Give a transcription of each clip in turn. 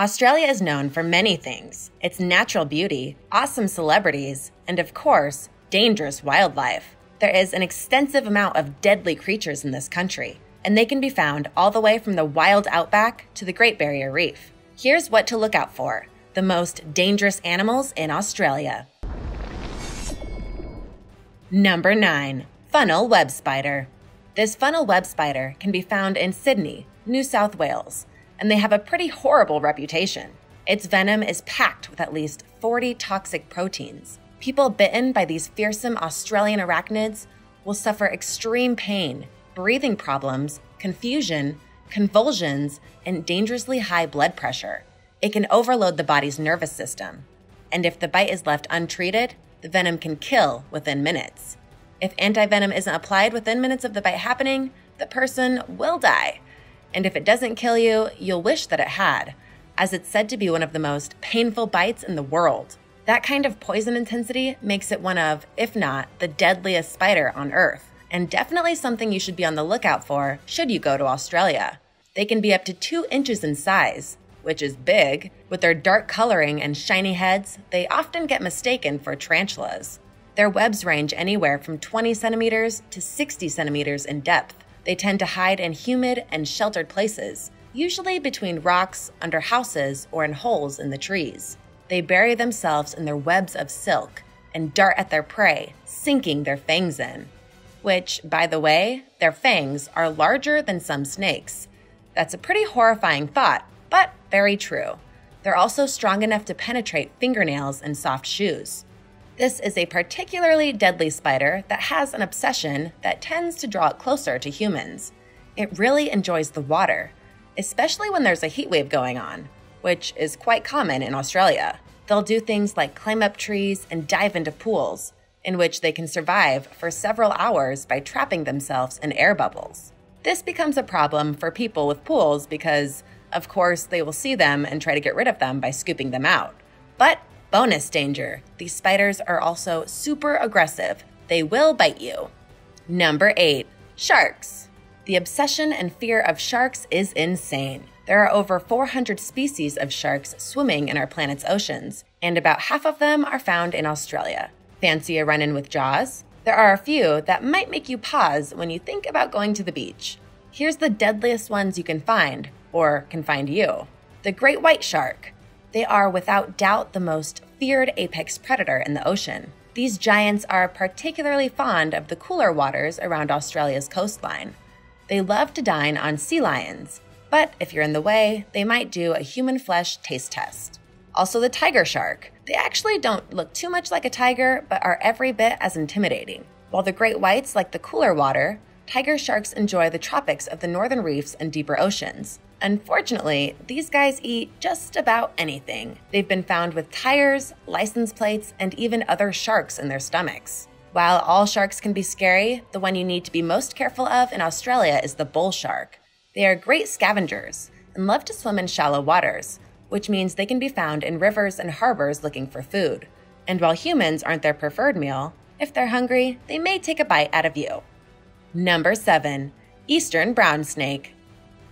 Australia is known for many things its natural beauty, awesome celebrities, and of course, dangerous wildlife. There is an extensive amount of deadly creatures in this country, and they can be found all the way from the wild outback to the Great Barrier Reef. Here's what to look out for the most dangerous animals in Australia. Number 9. Funnel Web Spider. This funnel web spider can be found in Sydney, New South Wales, and they have a pretty horrible reputation. Its venom is packed with at least 40 toxic proteins. People bitten by these fearsome Australian arachnids will suffer extreme pain, breathing problems, confusion, convulsions, and dangerously high blood pressure. It can overload the body's nervous system. And if the bite is left untreated, the venom can kill within minutes. If antivenom isn't applied within minutes of the bite happening, the person will die. And if it doesn't kill you, you'll wish that it had, as it's said to be one of the most painful bites in the world. That kind of poison intensity makes it one of, if not, the deadliest spider on Earth, and definitely something you should be on the lookout for should you go to Australia. They can be up to two inches in size, which is big. With their dark coloring and shiny heads, they often get mistaken for tarantulas. Their webs range anywhere from 20 centimeters to 60 centimeters in depth. They tend to hide in humid and sheltered places, usually between rocks, under houses, or in holes in the trees. They bury themselves in their webs of silk and dart at their prey, sinking their fangs in. Which, by the way, their fangs are larger than some snakes. That's a pretty horrifying thought, but very true. They're also strong enough to penetrate fingernails and soft shoes. This is a particularly deadly spider that has an obsession that tends to draw it closer to humans. It really enjoys the water, especially when there's a heat wave going on, which is quite common in Australia. They'll do things like climb up trees and dive into pools, in which they can survive for several hours by trapping themselves in air bubbles. This becomes a problem for people with pools because, of course, they will see them and try to get rid of them by scooping them out. But Bonus danger these spiders are also super aggressive. They will bite you. Number 8. Sharks. The obsession and fear of sharks is insane. There are over 400 species of sharks swimming in our planet's oceans, and about half of them are found in Australia. Fancy a run in with Jaws? There are a few that might make you pause when you think about going to the beach. Here's the deadliest ones you can find, or can find you the great white shark. They are without doubt the most feared apex predator in the ocean. These giants are particularly fond of the cooler waters around Australia's coastline. They love to dine on sea lions, but if you're in the way, they might do a human flesh taste test. Also, the tiger shark. They actually don't look too much like a tiger, but are every bit as intimidating. While the great whites like the cooler water, tiger sharks enjoy the tropics of the northern reefs and deeper oceans. Unfortunately, these guys eat just about anything. They've been found with tires, license plates, and even other sharks in their stomachs. While all sharks can be scary, the one you need to be most careful of in Australia is the bull shark. They are great scavengers and love to swim in shallow waters, which means they can be found in rivers and harbors looking for food. And while humans aren't their preferred meal, if they're hungry, they may take a bite out of you. Number 7. Eastern Brown Snake.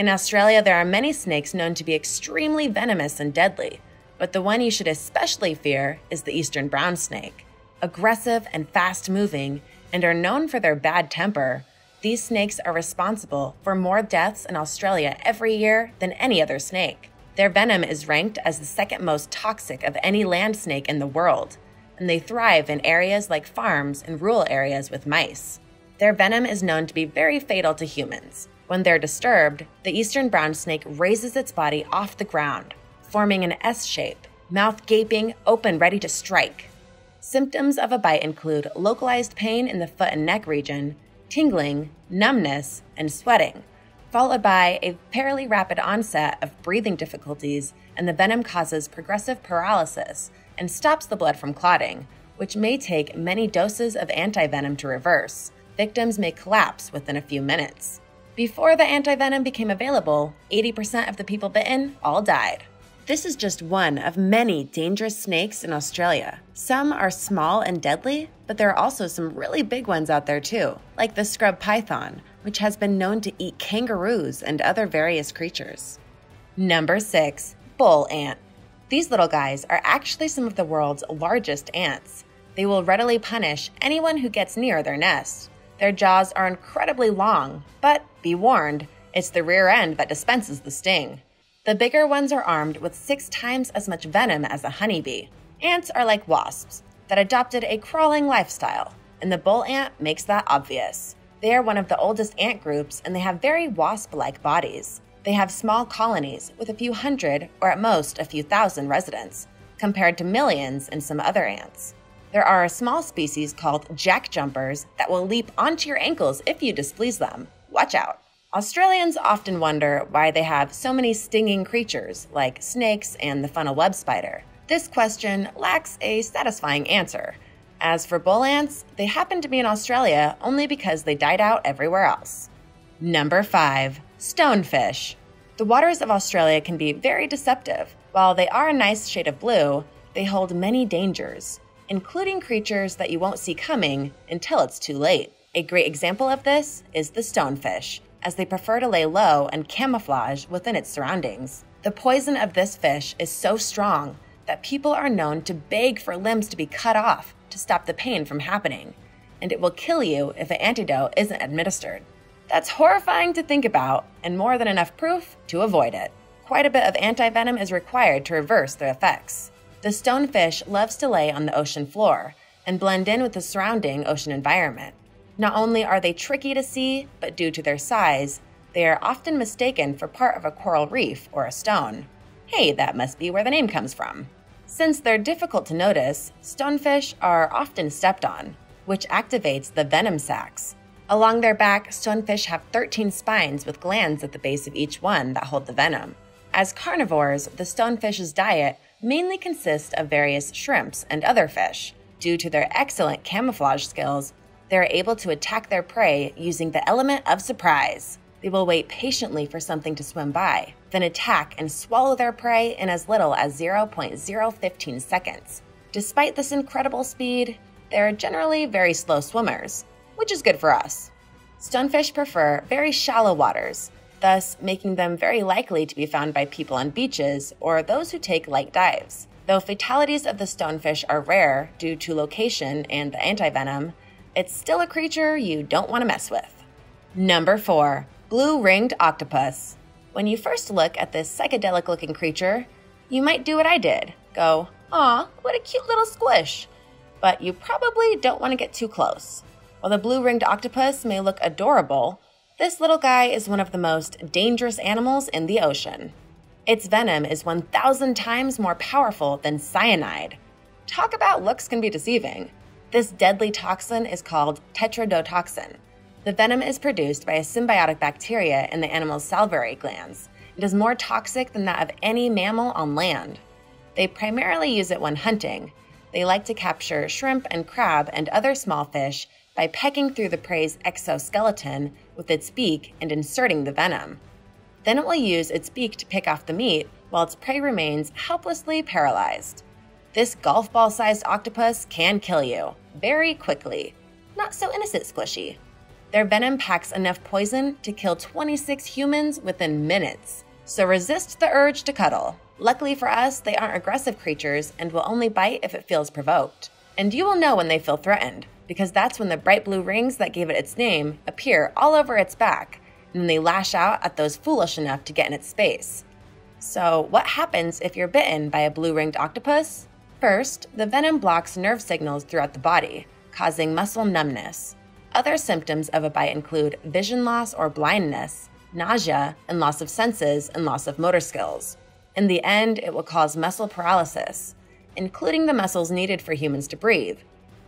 In Australia, there are many snakes known to be extremely venomous and deadly, but the one you should especially fear is the eastern brown snake. Aggressive and fast moving, and are known for their bad temper, these snakes are responsible for more deaths in Australia every year than any other snake. Their venom is ranked as the second most toxic of any land snake in the world, and they thrive in areas like farms and rural areas with mice. Their venom is known to be very fatal to humans. When they're disturbed, the eastern brown snake raises its body off the ground, forming an S shape, mouth gaping, open, ready to strike. Symptoms of a bite include localized pain in the foot and neck region, tingling, numbness, and sweating, followed by a fairly rapid onset of breathing difficulties, and the venom causes progressive paralysis and stops the blood from clotting, which may take many doses of antivenom to reverse. Victims may collapse within a few minutes. Before the antivenom became available, 80% of the people bitten all died. This is just one of many dangerous snakes in Australia. Some are small and deadly, but there are also some really big ones out there too, like the scrub python, which has been known to eat kangaroos and other various creatures. Number 6. bull ant. These little guys are actually some of the world's largest ants. They will readily punish anyone who gets near their nest. Their jaws are incredibly long, but be warned, it's the rear end that dispenses the sting. The bigger ones are armed with six times as much venom as a honeybee. Ants are like wasps that adopted a crawling lifestyle, and the bull ant makes that obvious. They are one of the oldest ant groups and they have very wasp like bodies. They have small colonies with a few hundred or at most a few thousand residents, compared to millions in some other ants. There are a small species called jack jumpers that will leap onto your ankles if you displease them. Watch out. Australians often wonder why they have so many stinging creatures like snakes and the funnel web spider. This question lacks a satisfying answer. As for bull ants, they happen to be in Australia only because they died out everywhere else. Number 5. Stonefish. The waters of Australia can be very deceptive. While they are a nice shade of blue, they hold many dangers, including creatures that you won't see coming until it's too late. A great example of this is the stonefish, as they prefer to lay low and camouflage within its surroundings. The poison of this fish is so strong that people are known to beg for limbs to be cut off to stop the pain from happening, and it will kill you if an antidote isn't administered. That's horrifying to think about, and more than enough proof to avoid it. Quite a bit of antivenom is required to reverse their effects. The stonefish loves to lay on the ocean floor and blend in with the surrounding ocean environment. Not only are they tricky to see, but due to their size, they are often mistaken for part of a coral reef or a stone. Hey, that must be where the name comes from. Since they're difficult to notice, stonefish are often stepped on, which activates the venom sacs. Along their back, stonefish have 13 spines with glands at the base of each one that hold the venom. As carnivores, the stonefish's diet mainly consist of various shrimps and other fish. Due to their excellent camouflage skills, they are able to attack their prey using the element of surprise. They will wait patiently for something to swim by, then attack and swallow their prey in as little as 0.015 seconds. Despite this incredible speed, they are generally very slow swimmers, which is good for us. Stonefish prefer very shallow waters, thus making them very likely to be found by people on beaches or those who take light dives. Though fatalities of the stonefish are rare due to location and the antivenom, it's still a creature you don't want to mess with. Number 4. Blue Ringed Octopus. When you first look at this psychedelic looking creature, you might do what I did go, aw, what a cute little squish. But you probably don't want to get too close. While the blue ringed octopus may look adorable, this little guy is one of the most dangerous animals in the ocean. Its venom is 1,000 times more powerful than cyanide. Talk about looks can be deceiving. This deadly toxin is called tetrodotoxin. The venom is produced by a symbiotic bacteria in the animal's salivary glands. It is more toxic than that of any mammal on land. They primarily use it when hunting. They like to capture shrimp and crab and other small fish by pecking through the prey's exoskeleton with its beak and inserting the venom. Then it will use its beak to pick off the meat while its prey remains helplessly paralyzed. This golf ball sized octopus can kill you very quickly. Not so innocent, Squishy. Their venom packs enough poison to kill 26 humans within minutes, so resist the urge to cuddle. Luckily for us, they aren't aggressive creatures and will only bite if it feels provoked. And you will know when they feel threatened, because that's when the bright blue rings that gave it its name appear all over its back, and they lash out at those foolish enough to get in its space. So, what happens if you're bitten by a blue ringed octopus? First, the venom blocks nerve signals throughout the body, causing muscle numbness. Other symptoms of a bite include vision loss or blindness, nausea, and loss of senses and loss of motor skills. In the end, it will cause muscle paralysis, including the muscles needed for humans to breathe,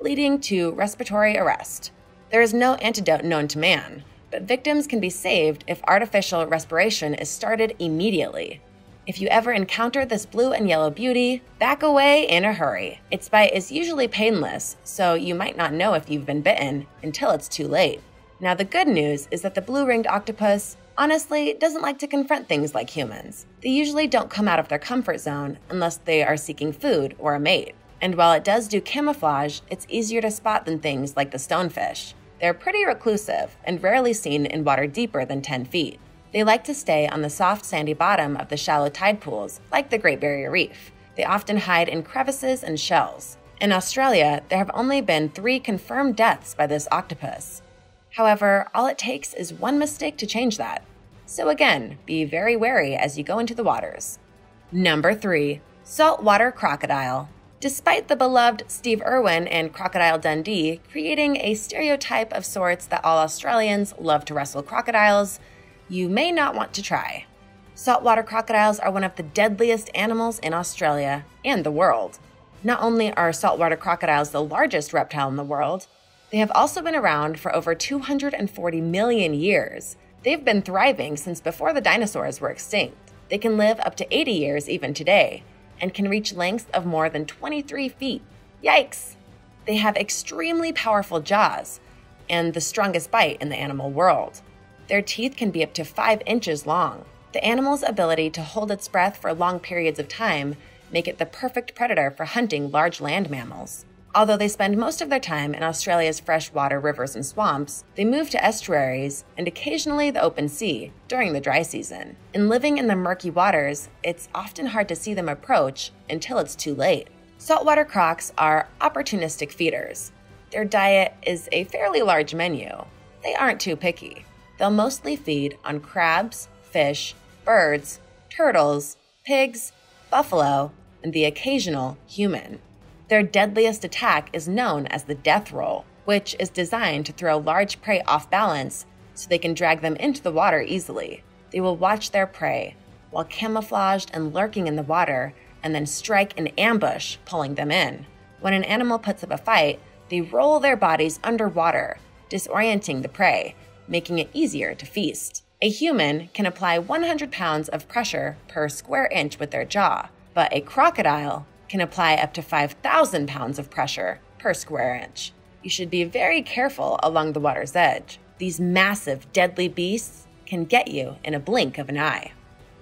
leading to respiratory arrest. There is no antidote known to man, but victims can be saved if artificial respiration is started immediately. If you ever encounter this blue and yellow beauty, back away in a hurry. Its bite is usually painless, so you might not know if you've been bitten until it's too late. Now, the good news is that the blue ringed octopus honestly doesn't like to confront things like humans. They usually don't come out of their comfort zone unless they are seeking food or a mate. And while it does do camouflage, it's easier to spot than things like the stonefish. They're pretty reclusive and rarely seen in water deeper than 10 feet. They like to stay on the soft sandy bottom of the shallow tide pools, like the Great Barrier Reef. They often hide in crevices and shells. In Australia, there have only been three confirmed deaths by this octopus. However, all it takes is one mistake to change that. So again, be very wary as you go into the waters. Number 3. Saltwater Crocodile. Despite the beloved Steve Irwin and Crocodile Dundee creating a stereotype of sorts that all Australians love to wrestle crocodiles, you may not want to try. Saltwater crocodiles are one of the deadliest animals in Australia and the world. Not only are saltwater crocodiles the largest reptile in the world, they have also been around for over 240 million years, They've been thriving since before the dinosaurs were extinct. They can live up to 80 years even today and can reach lengths of more than 23 feet. Yikes! They have extremely powerful jaws and the strongest bite in the animal world. Their teeth can be up to 5 inches long. The animal's ability to hold its breath for long periods of time make it the perfect predator for hunting large land mammals. Although they spend most of their time in Australia's freshwater rivers and swamps, they move to estuaries and occasionally the open sea during the dry season. In living in the murky waters, it's often hard to see them approach until it's too late. Saltwater crocs are opportunistic feeders. Their diet is a fairly large menu. They aren't too picky. They'll mostly feed on crabs, fish, birds, turtles, pigs, buffalo, and the occasional human. Their deadliest attack is known as the death roll, which is designed to throw large prey off balance so they can drag them into the water easily. They will watch their prey while camouflaged and lurking in the water and then strike an ambush, pulling them in. When an animal puts up a fight, they roll their bodies underwater, disorienting the prey, making it easier to feast. A human can apply 100 pounds of pressure per square inch with their jaw, but a crocodile can apply up to 5,000 pounds of pressure per square inch. You should be very careful along the water's edge. These massive, deadly beasts can get you in a blink of an eye.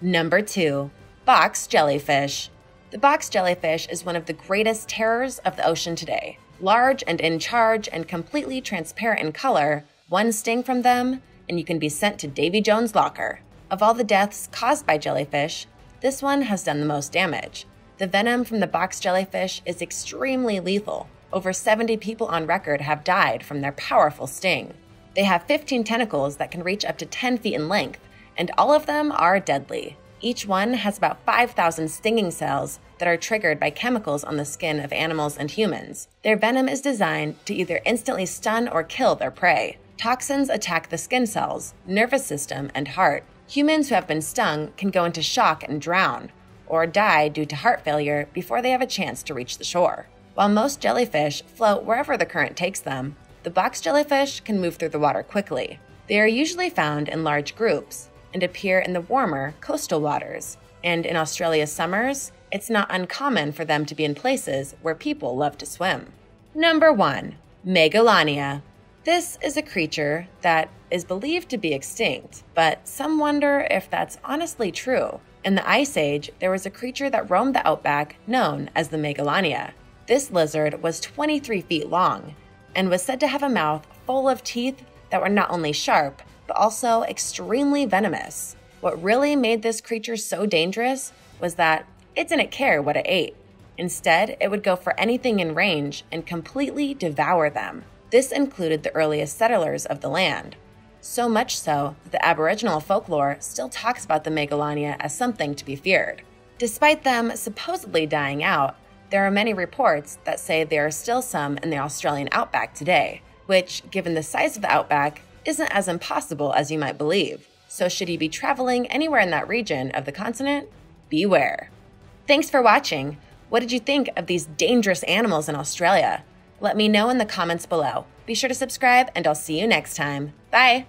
Number 2. Box Jellyfish. The box jellyfish is one of the greatest terrors of the ocean today. Large and in charge and completely transparent in color, one sting from them, and you can be sent to Davy Jones' locker. Of all the deaths caused by jellyfish, this one has done the most damage. The venom from the box jellyfish is extremely lethal. Over 70 people on record have died from their powerful sting. They have 15 tentacles that can reach up to 10 feet in length, and all of them are deadly. Each one has about 5,000 stinging cells that are triggered by chemicals on the skin of animals and humans. Their venom is designed to either instantly stun or kill their prey. Toxins attack the skin cells, nervous system, and heart. Humans who have been stung can go into shock and drown, or die due to heart failure before they have a chance to reach the shore. While most jellyfish float wherever the current takes them, the box jellyfish can move through the water quickly. They are usually found in large groups and appear in the warmer coastal waters. And in Australia's summers, it's not uncommon for them to be in places where people love to swim. Number 1. Megalania. This is a creature that is believed to be extinct, but some wonder if that's honestly true. In the Ice Age, there was a creature that roamed the outback known as the Megalania. This lizard was 23 feet long and was said to have a mouth full of teeth that were not only sharp, but also extremely venomous. What really made this creature so dangerous was that it didn't care what it ate. Instead, it would go for anything in range and completely devour them. This included the earliest settlers of the land, so much so that the Aboriginal folklore still talks about the Megalania as something to be feared. Despite them supposedly dying out, there are many reports that say there are still some in the Australian outback today, which, given the size of the outback, isn't as impossible as you might believe. So, should you be traveling anywhere in that region of the continent, beware. Thanks for watching. What did you think of these dangerous animals in Australia? Let me know in the comments below. Be sure to subscribe, and I'll see you next time. Bye!